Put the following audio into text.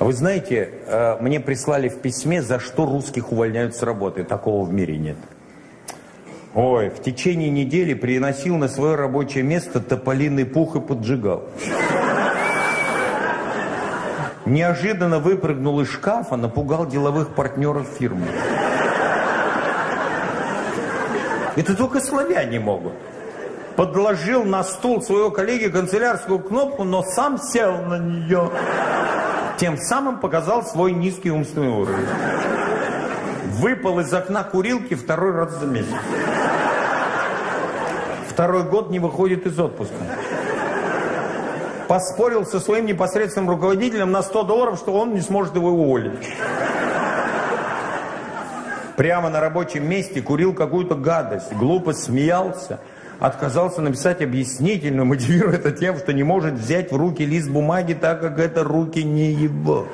Вы знаете, э, мне прислали в письме, за что русских увольняют с работы. Такого в мире нет. Ой, в течение недели приносил на свое рабочее место тополиный пух и поджигал. Неожиданно выпрыгнул из шкафа, напугал деловых партнеров фирмы. Это только славяне могут. Подложил на стул своего коллеги канцелярскую кнопку, но сам сел на нее. Тем самым показал свой низкий умственный уровень. Выпал из окна курилки второй раз за месяц. Второй год не выходит из отпуска. Поспорил со своим непосредственным руководителем на 100 долларов, что он не сможет его уволить. Прямо на рабочем месте курил какую-то гадость, глупо смеялся, отказался написать объяснительную, мотивируя это тем, что не может взять в руки лист бумаги, так как это руки не его.